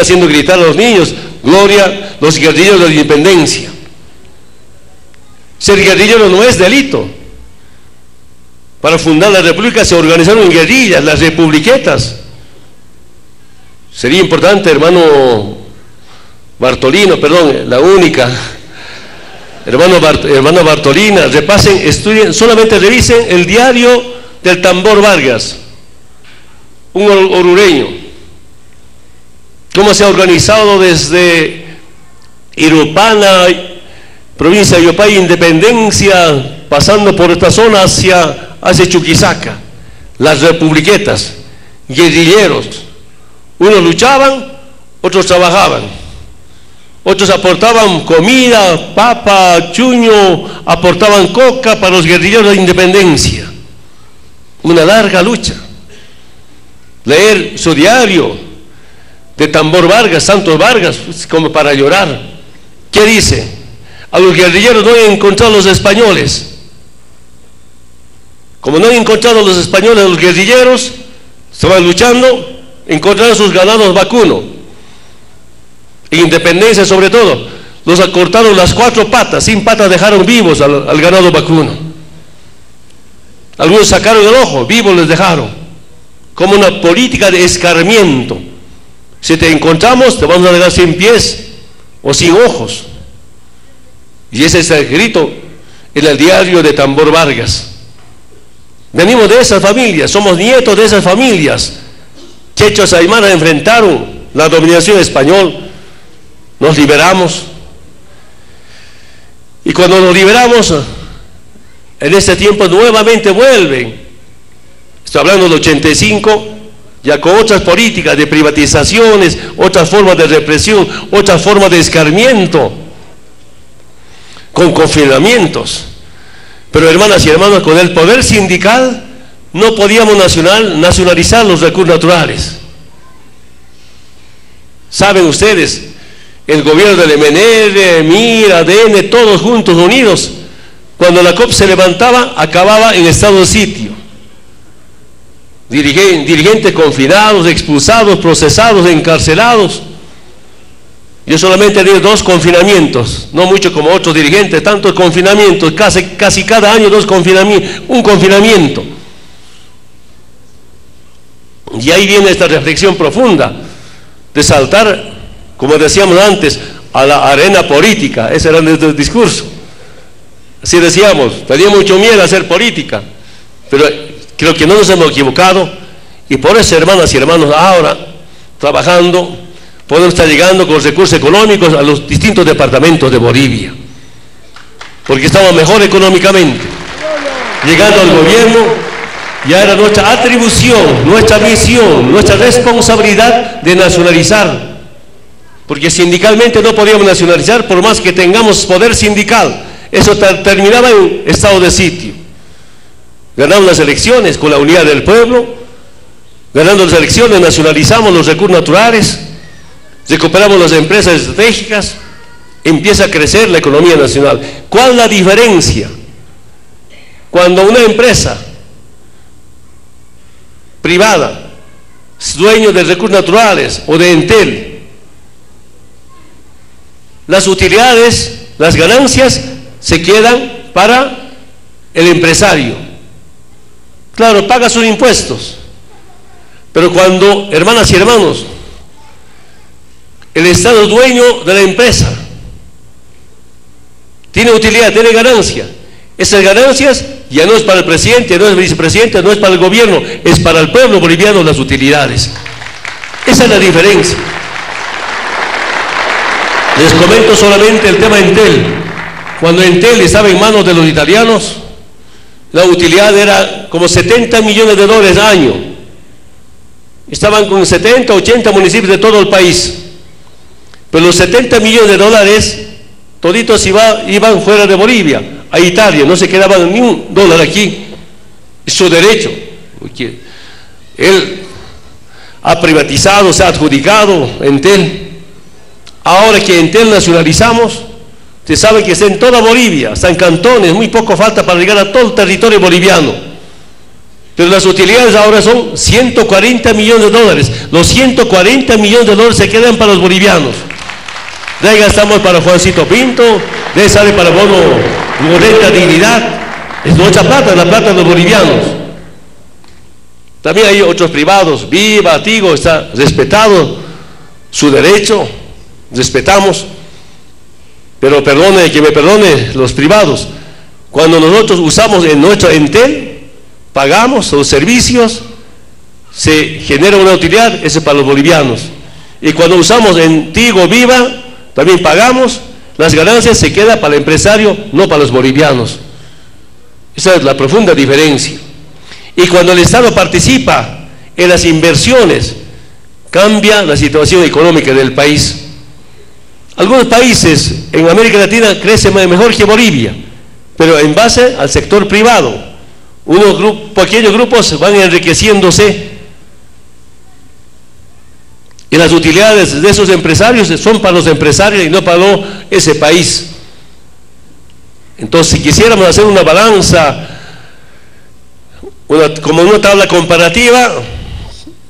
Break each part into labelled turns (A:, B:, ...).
A: haciendo gritar a los niños, gloria, los guerrilleros de la independencia. Ser guerrillero no es delito. Para fundar la república se organizaron guerrillas, las republiquetas. Sería importante, hermano Bartolino, perdón, la única, hermano, hermano Bartolina, repasen, estudien, solamente revisen el diario del Tambor Vargas, un orureño, cómo se ha organizado desde Irupana, provincia de Yopay, Independencia, pasando por esta zona hacia, hacia Chuquisaca, las republiquetas, guerrilleros, unos luchaban, otros trabajaban. Otros aportaban comida, papa, chuño, aportaban coca para los guerrilleros de independencia. Una larga lucha. Leer su diario de Tambor Vargas, Santos Vargas, como para llorar. ¿Qué dice? A los guerrilleros no han encontrado los españoles. Como no han encontrado los españoles, los guerrilleros estaban luchando encontraron sus ganados vacunos, independencia sobre todo, los acortaron las cuatro patas, sin patas dejaron vivos al, ganado vacuno. Algunos sacaron el ojo, vivos les dejaron, como una política de escarmiento. Si te encontramos, te vamos a dejar sin pies o sin ojos. Y ese es el grito en el diario de Tambor Vargas. Venimos de esas familias, somos nietos de esas familias Chechos Aymara enfrentaron la dominación española, nos liberamos. Y cuando nos liberamos, en ese tiempo nuevamente vuelven. Estoy hablando del 85, ya con otras políticas de privatizaciones, otras formas de represión, otras formas de escarmiento, con confinamientos. Pero hermanas y hermanos, con el poder sindical no podíamos nacional, nacionalizar los recursos naturales. Saben ustedes, el gobierno del MNR, MIR, ADN, todos juntos, unidos, cuando la COP se levantaba, acababa en estado de sitio. Dirigentes confinados, expulsados, procesados, encarcelados. Yo solamente he tenido dos confinamientos, no mucho como otros dirigentes, tantos confinamientos, casi, casi cada año dos confinamientos, un confinamiento. Y ahí viene esta reflexión profunda de saltar, como decíamos antes, a la arena política. Ese era nuestro discurso. Así decíamos, tenía mucho miedo a hacer política, pero creo que no nos hemos equivocado y por eso, hermanas y hermanos, ahora trabajando, podemos estar llegando con recursos económicos a los distintos departamentos de Bolivia, porque estamos mejor económicamente, llegando al gobierno ya era nuestra atribución, nuestra misión, nuestra responsabilidad de nacionalizar. Porque sindicalmente no podíamos nacionalizar por más que tengamos poder sindical. Eso terminaba en estado de sitio. Ganamos las elecciones con la unidad del pueblo, ganando las elecciones nacionalizamos los recursos naturales, recuperamos las empresas estratégicas, empieza a crecer la economía nacional. ¿Cuál la diferencia? Cuando una empresa privada, dueño de recursos naturales o de Entel. Las utilidades, las ganancias se quedan para el empresario. Claro, paga sus impuestos. Pero cuando, hermanas y hermanos, el Estado es dueño de la empresa, tiene utilidad, tiene ganancia, esas ganancias ya no es para el presidente, no es el vicepresidente, no es para el gobierno, es para el pueblo boliviano las utilidades. Esa es la diferencia. Les comento solamente el tema Entel. Cuando Entel estaba en manos de los italianos, la utilidad era como 70 millones de dólares al año. Estaban con 70, 80 municipios de todo el país. Pero los 70 millones de dólares, toditos iban fuera de Bolivia a Italia, no se quedaba ni un dólar aquí, es su derecho. Él ha privatizado, se ha adjudicado Entel. Ahora que Entel nacionalizamos, usted sabe que está en toda Bolivia, en cantones, muy poco falta para llegar a todo el territorio boliviano. Pero las utilidades ahora son 140 millones de dólares. Los 140 millones de dólares se quedan para los bolivianos. De ahí gastamos para Juancito Pinto, de ahí sale para bono de dignidad. Es mucha plata, la plata de los bolivianos. También hay otros privados, Viva, Tigo, está respetado su derecho, respetamos. Pero perdone, que me perdone los privados. Cuando nosotros usamos en nuestro Entel, pagamos los servicios, se genera una utilidad, ese es para los bolivianos. Y cuando usamos en Tigo Viva, también pagamos, las ganancias se quedan para el empresario, no para los bolivianos. Esa es la profunda diferencia. Y cuando el Estado participa en las inversiones, cambia la situación económica del país. Algunos países en América Latina crecen mejor que Bolivia, pero en base al sector privado. Unos pequeños grupos van enriqueciéndose y las utilidades de esos empresarios son para los empresarios y no para ese país. Entonces, si quisiéramos hacer una balanza, como una tabla comparativa,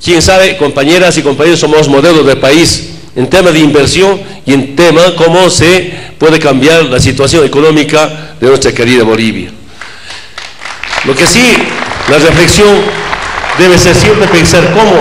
A: quién sabe, compañeras y compañeros, somos modelos de país en tema de inversión y en tema cómo se puede cambiar la situación económica de nuestra querida Bolivia. Lo que sí, la reflexión debe ser siempre pensar cómo,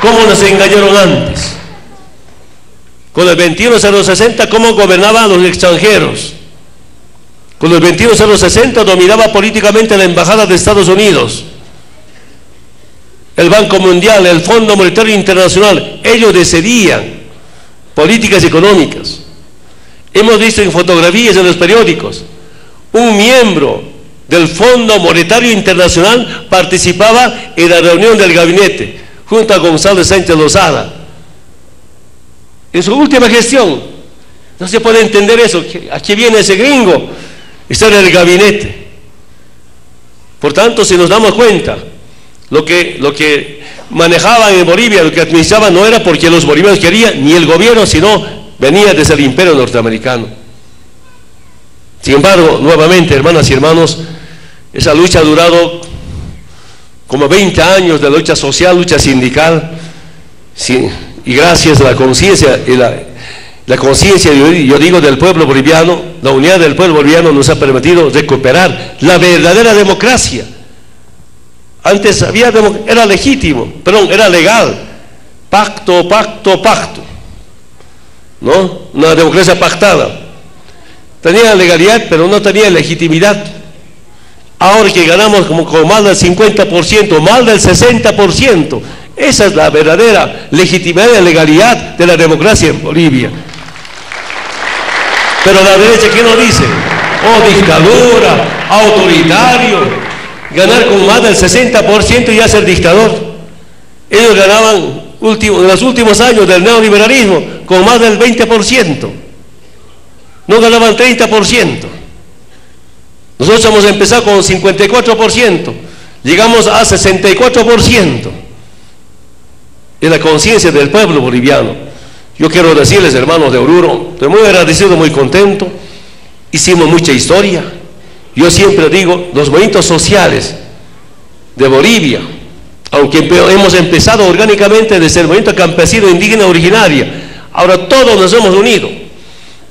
A: cómo nos engañaron antes. Con el 21060, cómo gobernaban los extranjeros. Con el 21060 dominaba políticamente la Embajada de Estados Unidos, el Banco Mundial, el Fondo Monetario Internacional. Ellos decidían políticas económicas. Hemos visto en fotografías en los periódicos un miembro del Fondo Monetario Internacional participaba en la reunión del gabinete junto a Gonzalo Sánchez Lozada. En su última gestión, no se puede entender eso. Aquí viene ese gringo, está en el gabinete. Por tanto, si nos damos cuenta, lo que, lo que manejaban en Bolivia, lo que administraban, no era porque los bolivianos querían, ni el gobierno, sino venía desde el imperio norteamericano. Sin embargo, nuevamente, hermanas y hermanos, esa lucha ha durado como 20 años de lucha social, lucha sindical, y gracias a la conciencia, la, la conciencia, yo digo, del pueblo boliviano, la unidad del pueblo boliviano nos ha permitido recuperar la verdadera democracia. Antes había era legítimo, perdón, era legal. Pacto, pacto, pacto. ¿No? Una democracia pactada. Tenía legalidad, pero no tenía legitimidad. Ahora que ganamos como con más del 50%, más del 60%, esa es la verdadera legitimidad y legalidad de la democracia en Bolivia. Pero la derecha, ¿qué nos dice? Oh, dictadura, autoritario, ganar con más del 60% y ya ser dictador. Ellos ganaban en los últimos años del neoliberalismo con más del 20%. No ganaban 30%. Nosotros hemos empezado con 54%, llegamos a 64%. Es la conciencia del pueblo boliviano. Yo quiero decirles, hermanos de Oruro, estoy muy agradecido, muy contento. Hicimos mucha historia. Yo siempre digo, los movimientos sociales de Bolivia, aunque hemos empezado orgánicamente desde el movimiento campesino indígena originaria, ahora todos nos hemos unido.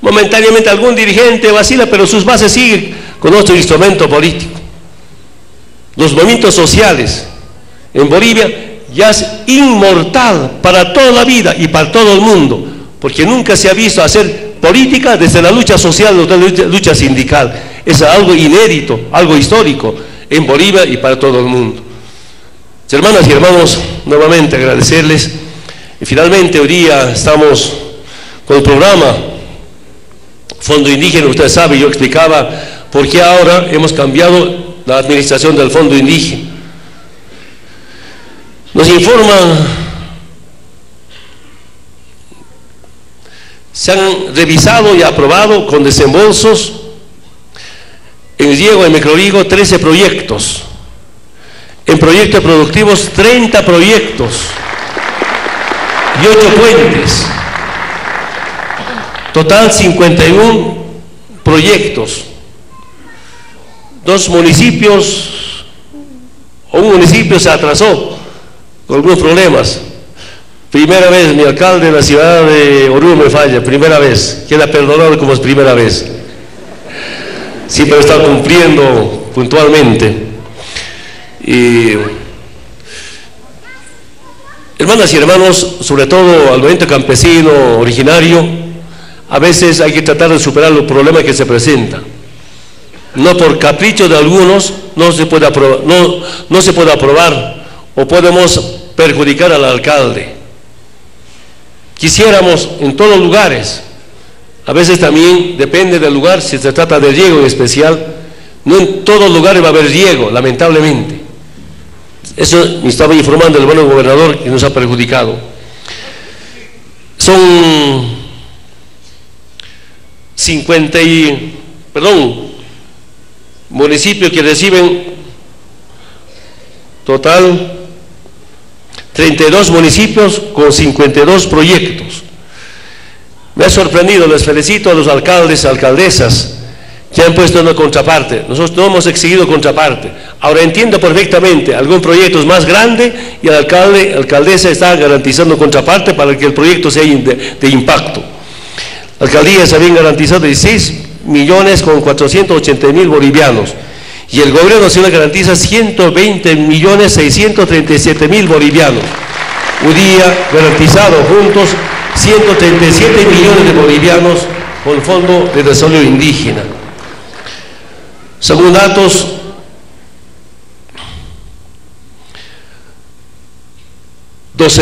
A: Momentáneamente algún dirigente vacila, pero sus bases siguen con nuestro instrumento político. Los movimientos sociales en Bolivia ya es inmortal para toda la vida y para todo el mundo, porque nunca se ha visto hacer política desde la lucha social, la lucha sindical. Es algo inédito, algo histórico en Bolivia y para todo el mundo. Hermanas y hermanos, nuevamente agradecerles. Y finalmente hoy día estamos con el programa Fondo Indígena, usted sabe, yo explicaba ¿Por qué ahora hemos cambiado la administración del fondo indígena? Nos informan, se han revisado y aprobado con desembolsos en Diego, en Microvigo, 13 proyectos. En proyectos productivos, 30 proyectos y 8 puentes. Total, 51 proyectos dos municipios un municipio se atrasó con algunos problemas. Primera vez mi alcalde de la ciudad de Oruro me falla, primera vez. Queda perdonado como es primera vez. Siempre está cumpliendo puntualmente. Hermanas y hermanos, sobre todo al movimiento campesino originario, a veces hay que tratar de superar los problemas que se presentan. No por capricho de algunos no se puede aprobar, no, no se puede aprobar o podemos perjudicar al alcalde. Quisiéramos en todos lugares, a veces también depende del lugar, si se trata de riego en especial, no en todos lugares va a haber riego, lamentablemente. Eso me estaba informando el bueno gobernador que nos ha perjudicado. Son 50 y, perdón, municipios que reciben total 32 municipios con 52 proyectos. Me ha sorprendido, les felicito a los alcaldes y alcaldesas que han puesto una contraparte. Nosotros no hemos exigido contraparte. Ahora entiendo perfectamente, algún proyecto es más grande y el alcalde, alcaldesa está garantizando contraparte para que el proyecto sea de, de impacto. Alcaldías habían garantizado 16 millones con 480 mil bolivianos y el gobierno nacional garantiza 120 millones 637 mil bolivianos. Un día garantizado juntos 137 millones de bolivianos con Fondo de Desarrollo Indígena. Según datos,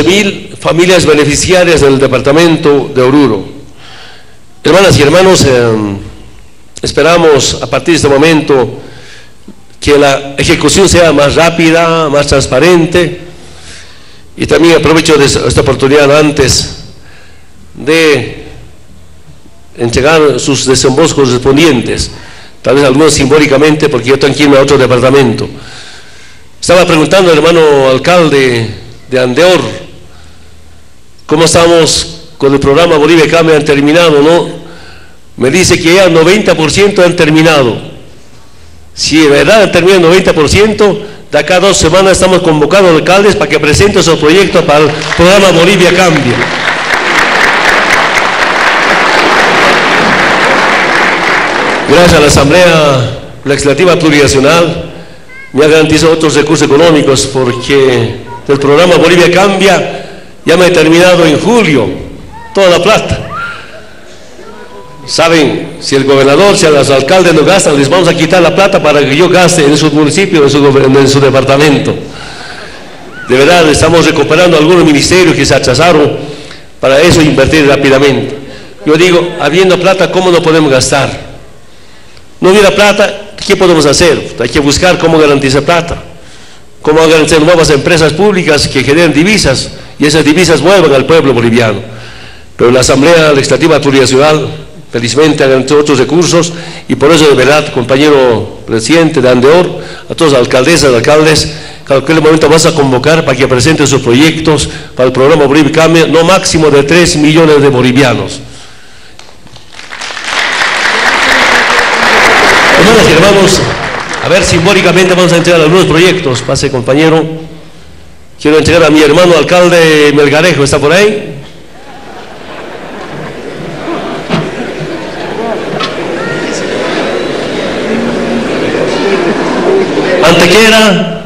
A: mil familias beneficiarias del departamento de Oruro. Hermanas y hermanos, eh, esperamos a partir de este momento que la ejecución sea más rápida, más transparente. Y también aprovecho esta oportunidad antes de entregar sus desembolsos correspondientes, tal vez algunos simbólicamente, porque yo tengo a otro departamento. Estaba preguntando al hermano alcalde de Andeor, ¿cómo estamos con el programa Bolivia Cambia? ¿Han terminado no? Me dice que ya el 90% han terminado. Si de verdad termina el 90%, de acá a dos semanas estamos convocando a alcaldes para que presenten su proyecto para el programa Bolivia Cambia. Gracias a la Asamblea Legislativa Plurinacional me ha garantizado otros recursos económicos porque el programa Bolivia Cambia ya me ha terminado en julio, toda la plata. Saben, si el gobernador, si los alcaldes no gastan, les vamos a quitar la plata para que yo gaste en su municipio, en su, en su departamento. De verdad, estamos recuperando algunos ministerios que se atrasaron para eso invertir rápidamente. Yo digo, habiendo plata, ¿cómo no podemos gastar? No hubiera plata, ¿qué podemos hacer? Hay que buscar cómo garantizar plata, cómo garantizar nuevas empresas públicas que generen divisas y esas divisas vuelvan al pueblo boliviano. Pero la Asamblea Legislativa Plurinacional felizmente han otros recursos y por eso de verdad, compañero presidente de Andeor, a todas las alcaldesas, alcaldes, en cualquier momento vas a convocar para que presenten sus proyectos para el programa Bolivia Cambia, no máximo de 3 millones de bolivianos. Hermanas y hermanos, a ver, simbólicamente vamos a entregar algunos proyectos. Pase, compañero. Quiero entregar a mi hermano alcalde Melgarejo, ¿está por ahí? Antequera.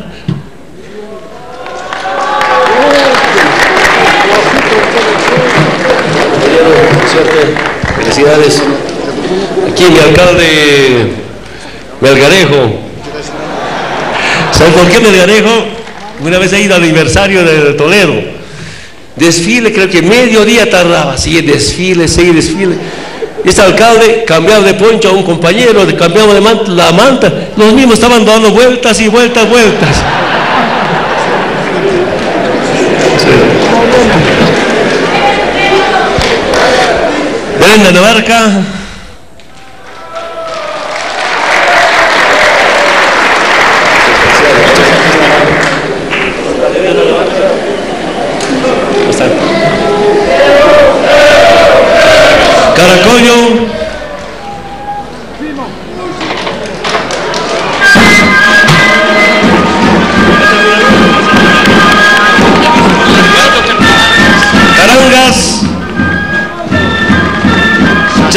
A: Felicidades. Aquí mi alcalde Melgarejo. ¿Sabe por qué Melgarejo? Una vez he ido al aniversario de Toledo. Desfile, creo que medio día tardaba. Sigue desfile, sigue desfile. Este alcalde cambiaba de poncho a un compañero, cambiaba de manta, la manta, los mismos estaban dando vueltas y vueltas, vueltas. Sí. Brenda Navarca.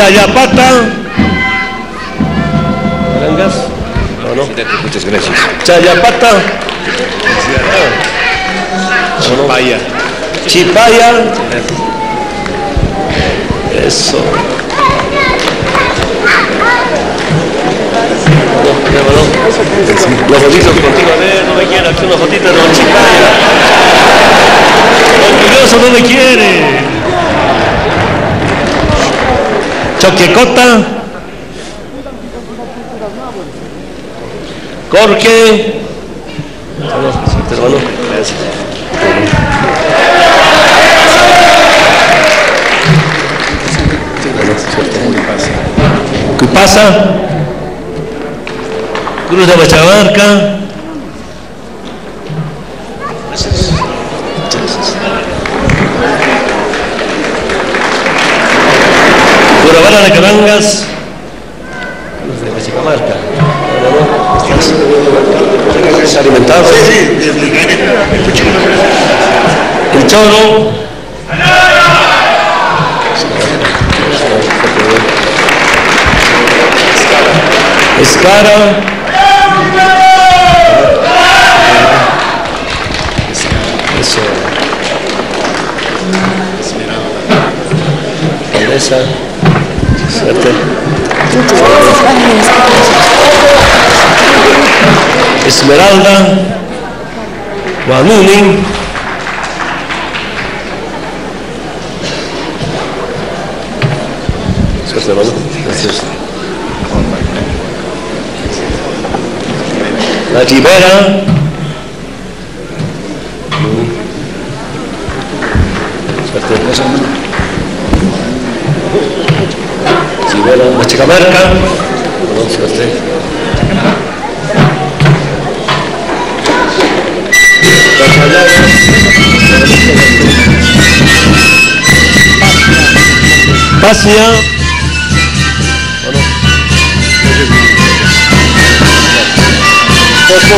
A: Chayapata. Arangas. No, no.
B: Muchas gracias.
A: Chayapata.
B: Chipaya.
A: Chipaya. Eso. Los fotitos contigo, a ver, no me quiere, aquí una fotita de Chipaya. Orgulloso no me quiere. Choquecota. Jorge. Gracias. ¿Qué pasa? Cruz de Bachabarca. Curavara de Carangas. Cruz de Bachabarca. ¿Estás alimentado? El choro. Escara. Eso. Condesa. Esmeralda. Guanuni. Suerte, hermano. Gracias. La Ribera. Suerte. Ribera. La Chicamarca. Bueno, suerte. La Chayaya. Pasia. Popo.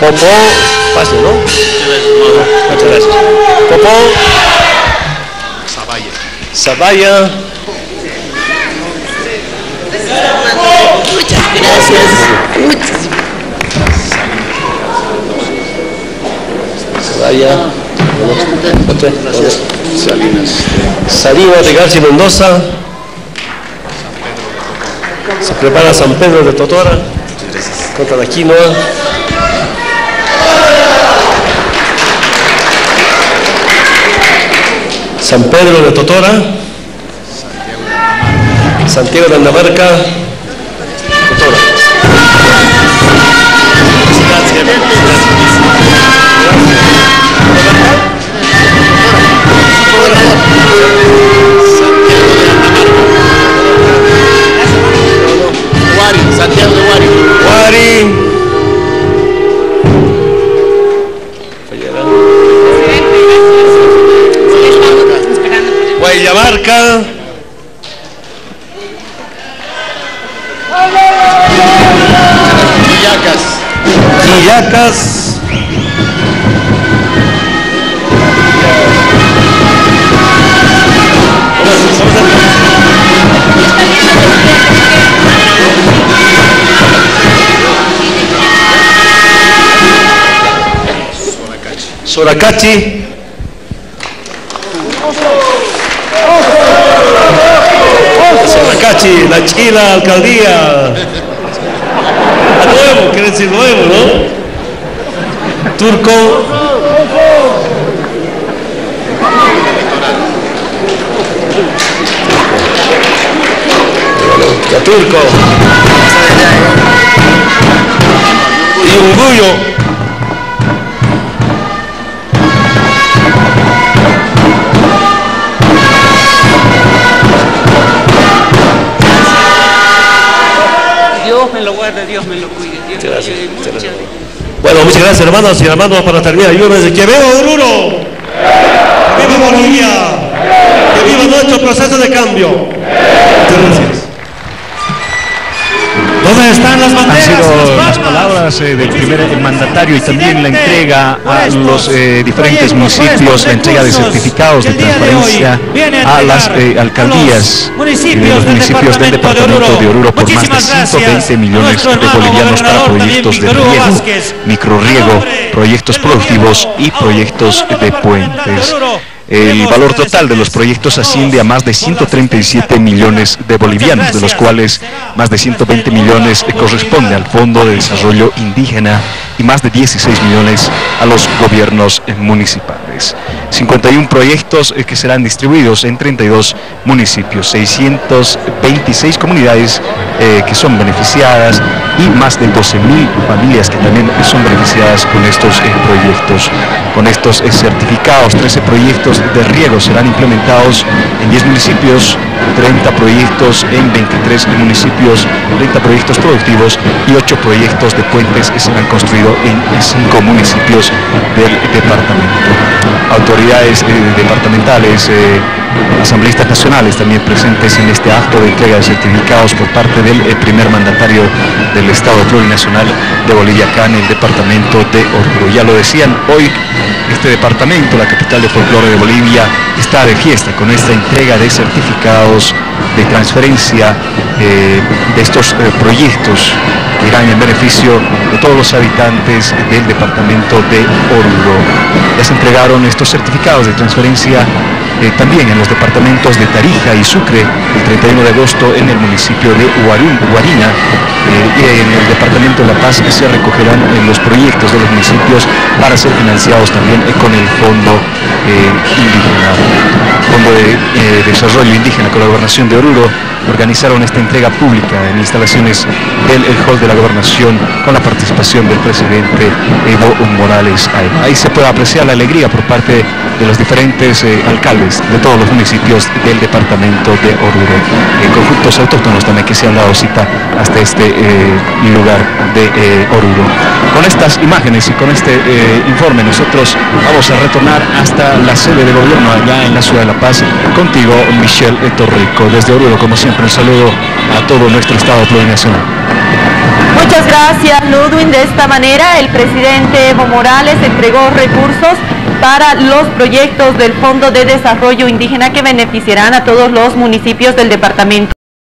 A: Popo. Pasia, ¿no? Muchas gracias. Popo.
B: Sabaya.
A: Sabaya.
C: Gracias.
B: Salinas.
A: Salinas de García Mendoza. Se prepara San Pedro de Totora. Contra la quinoa. San Pedro de Totora. Santiago de Andamarca. Soracachi. Soracachi, la chila alcaldía. A nuevo, quiere decir nuevo, ¿no? Turco. Ya turco. Y Unguyo. Bueno, muchas gracias hermanos y hermanos para terminar. Ayúdenme. Que viva Oruro. Que viva Bolivia. Que viva nuestro proceso de cambio. Muchas gracias.
D: ¿Dónde están las
E: Han
D: banderas?
E: sido
D: las
E: las palabras eh, del primer mandatario y también la entrega a los eh, diferentes municipios, la entrega de certificados de
D: de
E: transparencia a las eh, alcaldías y de
D: municipios
E: los municipios del
D: departamento
E: de Oruro por más de
D: Muchísimas gracias
E: 120
D: a
E: millones de bolivianos para proyectos de riego,
D: nombre
E: proyectos productivos y proyectos de puentes. El valor total de los proyectos asciende a más de 137 millones de bolivianos, de los cuales más de 120 millones corresponde al Fondo de Desarrollo Indígena y más de 16 millones a los gobiernos eh, municipales. 51 proyectos eh, que serán distribuidos en 32 municipios, 626 comunidades eh, que son beneficiadas y más de 12 mil familias que también son beneficiadas con estos eh, proyectos. Con estos eh, certificados, 13 proyectos de riego serán implementados en 10 municipios, 30 proyectos en 23 municipios, 30 proyectos productivos y 8 proyectos de puentes que serán construidos en 5 municipios del departamento. Autoridades eh, departamentales, eh, asambleístas nacionales también presentes en este acto de entrega de certificados por parte del eh, primer mandatario del Estado plurinacional de Bolivia acá en el departamento de Oruro. Ya lo decían, hoy este departamento, la capital de folclore de Bolivia, está de fiesta con esta entrega de certificados de transferencia eh, de estos eh, proyectos que irán en beneficio de todos los habitantes del departamento de Oruro. Ya se entregaron estos certificados de transferencia eh, también en los departamentos de Tarija y Sucre el 31 de agosto en el municipio de Huarín, Huarina eh, y en el departamento de La Paz se recogerán en los proyectos de los municipios para ser financiados también eh, con el Fondo eh, Indígena. Fondo de eh, Desarrollo Indígena con la Gobernación de Oruro organizaron esta entrega pública en instalaciones del el Hall de la Gobernación con la participación del presidente Evo Morales. Ahí, se puede apreciar la alegría por parte de los diferentes eh, alcaldes de todos los municipios del departamento de Oruro. Eh, conjuntos autóctonos también que se han dado cita hasta este eh, lugar de eh, Oruro. Con estas imágenes y con este eh, informe nosotros vamos a retornar hasta la sede de gobierno allá en la ciudad de La Paz. Contigo, Michelle Torrico. Desde Oruro, como siempre, un saludo a todo nuestro Estado plurinacional.
C: Muchas gracias, Ludwin. De esta manera, el presidente Evo Morales entregó recursos para los proyectos del Fondo de Desarrollo Indígena que beneficiarán a todos los municipios del departamento.